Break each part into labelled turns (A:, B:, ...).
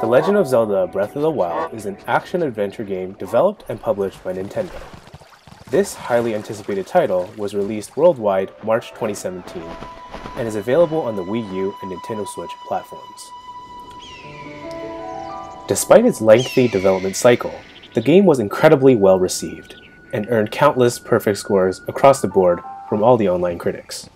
A: The Legend of Zelda Breath of the Wild is an action-adventure game developed and published by Nintendo. This highly anticipated title was released worldwide March 2017 and is available on the Wii U and Nintendo Switch platforms. Despite its lengthy development cycle, the game was incredibly well received and earned countless perfect scores across the board from all the online critics.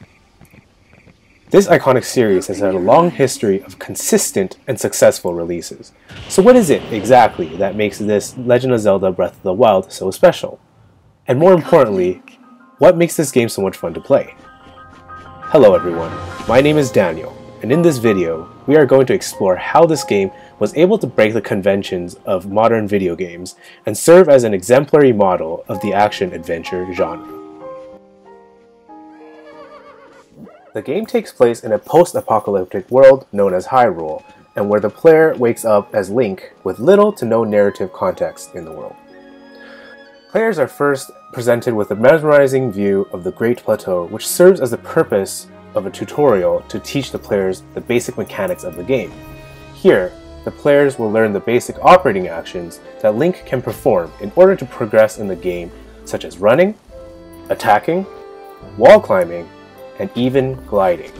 A: This iconic series has had a long history of consistent and successful releases. So what is it exactly that makes this Legend of Zelda Breath of the Wild so special? And more importantly, what makes this game so much fun to play? Hello everyone, my name is Daniel, and in this video, we are going to explore how this game was able to break the conventions of modern video games and serve as an exemplary model of the action-adventure genre. The game takes place in a post-apocalyptic world known as Hyrule, and where the player wakes up as Link with little to no narrative context in the world. Players are first presented with a mesmerizing view of the Great Plateau, which serves as the purpose of a tutorial to teach the players the basic mechanics of the game. Here, the players will learn the basic operating actions that Link can perform in order to progress in the game, such as running, attacking, wall climbing, and even gliding.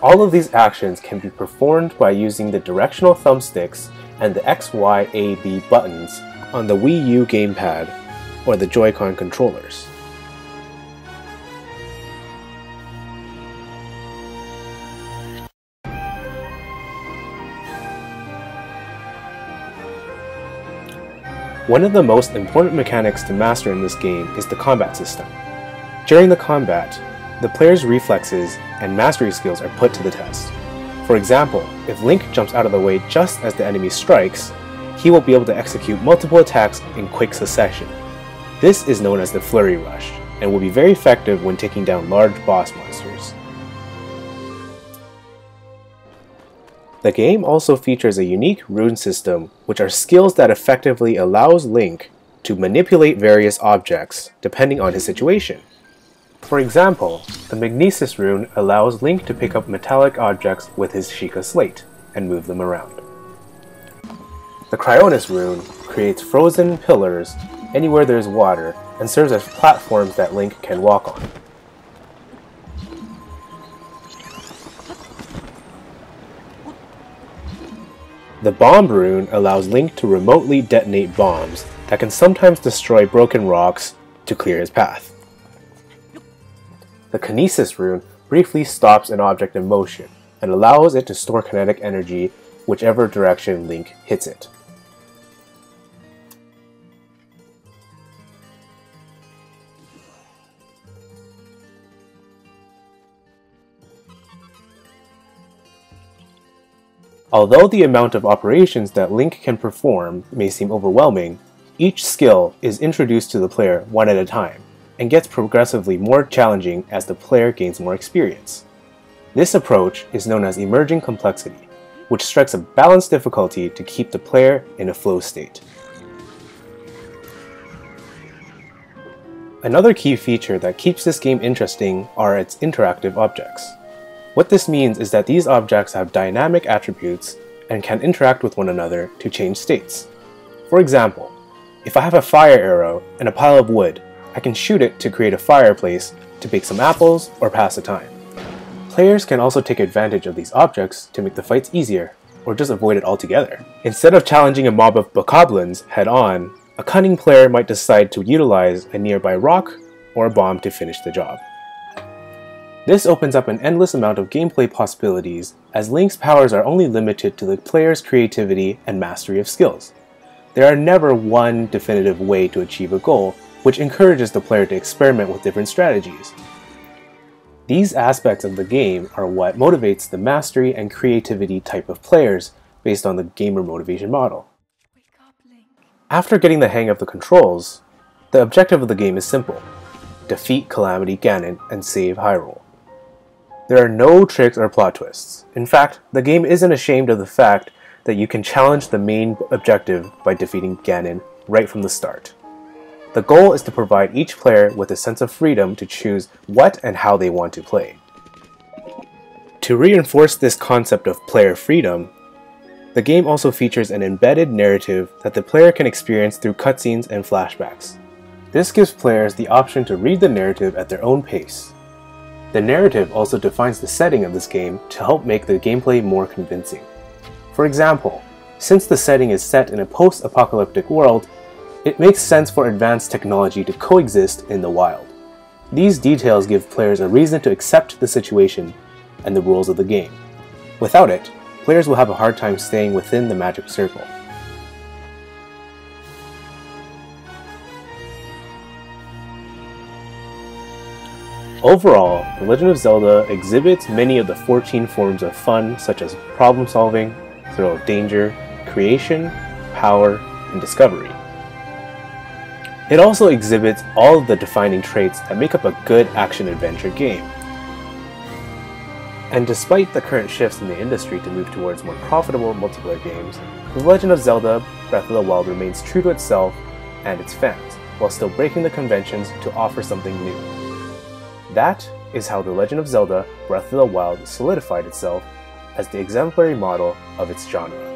A: All of these actions can be performed by using the directional thumbsticks and the X, Y, A, B buttons on the Wii U gamepad or the Joy-Con controllers. One of the most important mechanics to master in this game is the combat system. During the combat, the player's reflexes and mastery skills are put to the test. For example, if Link jumps out of the way just as the enemy strikes, he will be able to execute multiple attacks in quick succession. This is known as the Flurry Rush, and will be very effective when taking down large boss monsters. The game also features a unique rune system, which are skills that effectively allows Link to manipulate various objects depending on his situation. For example, the Magnesis rune allows Link to pick up metallic objects with his Sheikah Slate and move them around. The Cryonis rune creates frozen pillars anywhere there is water and serves as platforms that Link can walk on. The Bomb rune allows Link to remotely detonate bombs that can sometimes destroy broken rocks to clear his path. The Kinesis rune briefly stops an object in motion and allows it to store kinetic energy whichever direction Link hits it. Although the amount of operations that Link can perform may seem overwhelming, each skill is introduced to the player one at a time, and gets progressively more challenging as the player gains more experience. This approach is known as emerging complexity, which strikes a balanced difficulty to keep the player in a flow state. Another key feature that keeps this game interesting are its interactive objects. What this means is that these objects have dynamic attributes and can interact with one another to change states. For example, if I have a fire arrow and a pile of wood, I can shoot it to create a fireplace to bake some apples or pass the time. Players can also take advantage of these objects to make the fights easier, or just avoid it altogether. Instead of challenging a mob of bokoblins head-on, a cunning player might decide to utilize a nearby rock or a bomb to finish the job. This opens up an endless amount of gameplay possibilities, as Link's powers are only limited to the player's creativity and mastery of skills. There are never one definitive way to achieve a goal, which encourages the player to experiment with different strategies. These aspects of the game are what motivates the mastery and creativity type of players based on the gamer motivation model. After getting the hang of the controls, the objective of the game is simple. Defeat Calamity Ganon and save Hyrule. There are no tricks or plot twists. In fact, the game isn't ashamed of the fact that you can challenge the main objective by defeating Ganon right from the start. The goal is to provide each player with a sense of freedom to choose what and how they want to play. To reinforce this concept of player freedom, The game also features an embedded narrative that the player can experience through cutscenes and flashbacks. This gives players the option to read the narrative at their own pace. The narrative also defines the setting of this game to help make the gameplay more convincing. For example, since the setting is set in a post-apocalyptic world, it makes sense for advanced technology to coexist in the wild. These details give players a reason to accept the situation and the rules of the game. Without it, players will have a hard time staying within the magic circle. Overall, The Legend of Zelda exhibits many of the 14 forms of fun such as problem solving, thrill of danger, creation, power, and discovery. It also exhibits all of the defining traits that make up a good action-adventure game. And despite the current shifts in the industry to move towards more profitable multiplayer games, The Legend of Zelda Breath of the Wild remains true to itself and its fans, while still breaking the conventions to offer something new. That is how The Legend of Zelda Breath of the Wild solidified itself as the exemplary model of its genre.